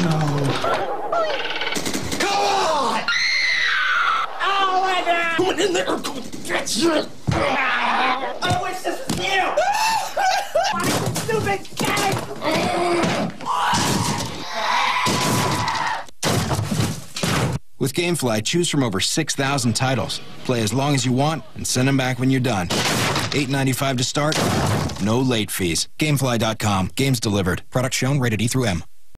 Come on! Oh my god! In there! That's it! Oh, I wish this was you! Stupid! With GameFly, choose from over 6,000 titles. Play as long as you want and send them back when you're done. $8.95 to start. No late fees. Gamefly.com. Games delivered. Product shown rated E through M.